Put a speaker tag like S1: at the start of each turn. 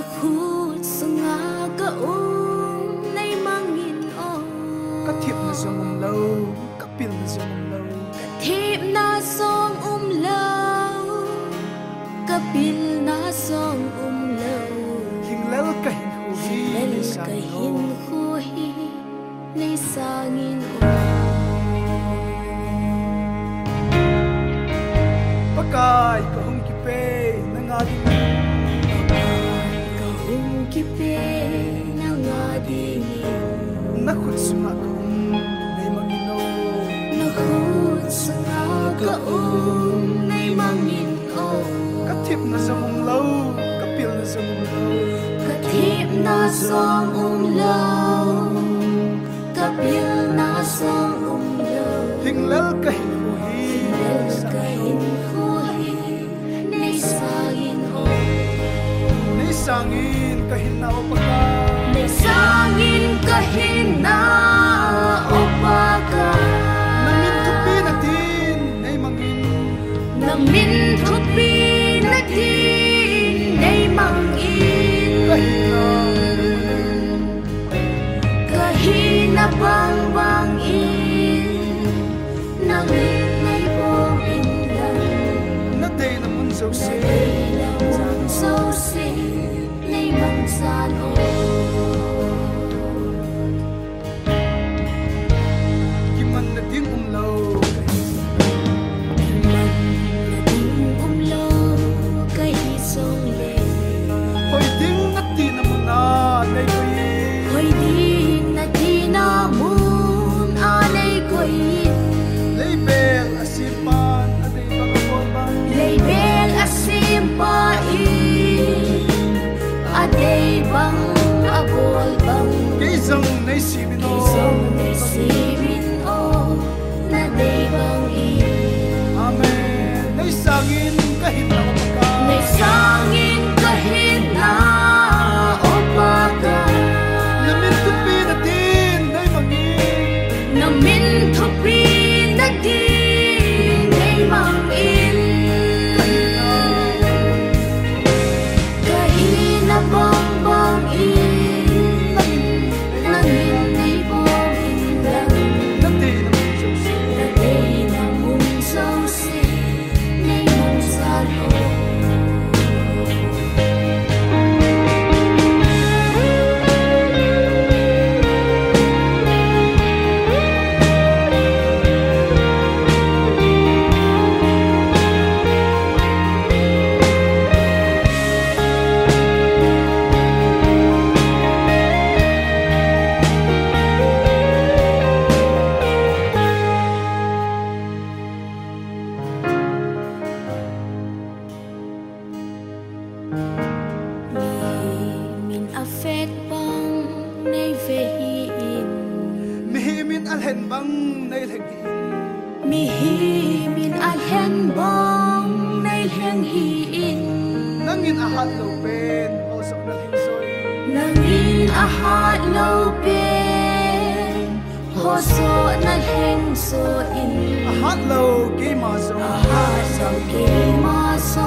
S1: kakut sunga kaung nay mangin
S2: o Katip na zong umlaw, kapil
S1: na
S2: zong
S1: umlaw
S2: Katip
S1: na
S2: zong
S1: umlaw, kapil na zong
S2: umlaw Hinglal ka hinhuhi, hinglal ka hinhuhi, nay sang
S1: nhìn ô sangin o Pakai kahong kipe, nangagin hum ki na nga
S2: na khut sunga ka nei mangino
S1: na khut sanga ka um nei mangin o
S2: ka thip na zamung lo ka pil na zamung lo
S1: ka thip na song um lo ka pil na song um lo
S2: hình lel ka hin hu hi
S1: ka hin hi nei o
S2: nei hin na o pakai
S1: bang
S2: nei lek di
S1: Mi hi min a hen bang nay hen hi in.
S2: Nangin a hat lo pen o sok na hin soi.
S1: Nangin a hat lo pen Ho so na hen so in.
S2: A hat lo ke ma zo
S1: A hat so ke ma so